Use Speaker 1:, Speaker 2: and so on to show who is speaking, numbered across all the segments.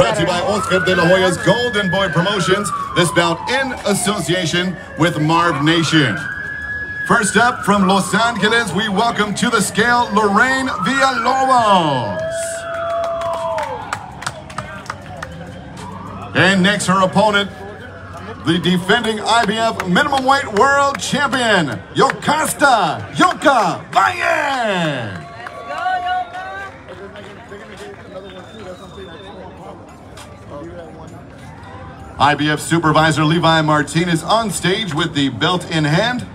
Speaker 1: Brought to you by Oscar de la Hoya's Golden Boy Promotions. This bout in association with Marv Nation. First up from Los Angeles, we welcome to the scale Lorraine Villalobos. And next, her opponent, the defending IBF minimum weight world champion, Yokasta Yoka Valle. IBF supervisor Levi Martinez on stage with the belt in hand.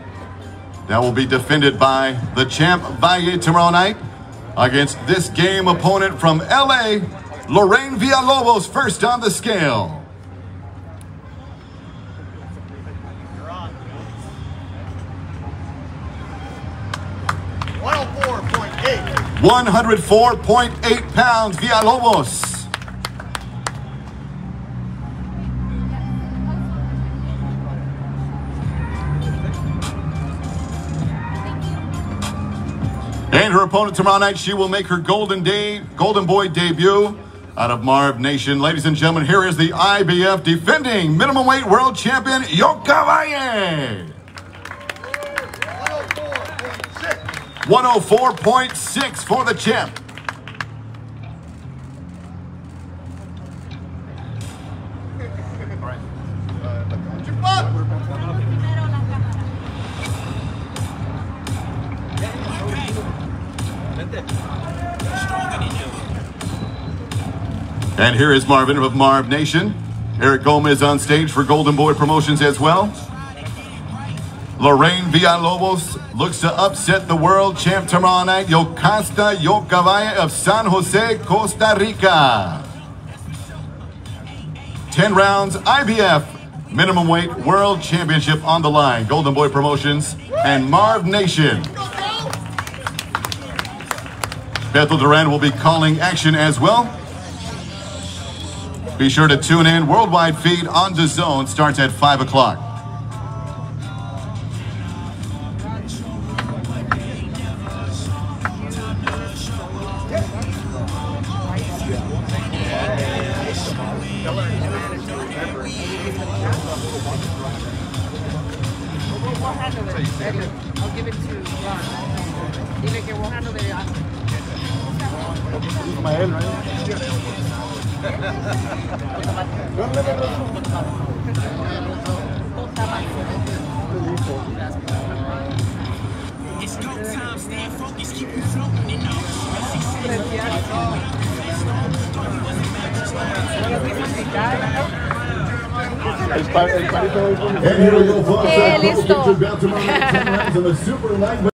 Speaker 1: That will be defended by the champ Valle tomorrow night against this game opponent from LA, Lorraine Villalobos, first on the scale. One hundred four point eight pounds, Villalobos. And her opponent tomorrow night, she will make her Golden Day, Golden Boy debut out of Marv Nation. Ladies and gentlemen, here is the IBF defending minimum weight world champion, Yoka Valle. 104.6 for the champ. And here is Marvin of Marv Nation. Eric Gomez on stage for Golden Boy Promotions as well. Lorraine Villalobos looks to upset the world champ tomorrow night, Yokasta Yoka Valle of San Jose, Costa Rica. 10 rounds, IBF minimum weight world championship on the line. Golden Boy Promotions and Marv Nation. Bethel Duran will be calling action as well. Be sure to tune in. Worldwide feed on DAZN starts at 5 o'clock.
Speaker 2: I'll give it to Ron. We'll handle it.
Speaker 3: Ismael, right?
Speaker 4: It's go time, stay focused, keep you floating, you know.
Speaker 3: El, pa- el palito de
Speaker 1: And here we go, folks.
Speaker 2: Eh,
Speaker 1: Our
Speaker 2: listo.
Speaker 1: Coco Kids are about to run 10 rounds in the super lightweight.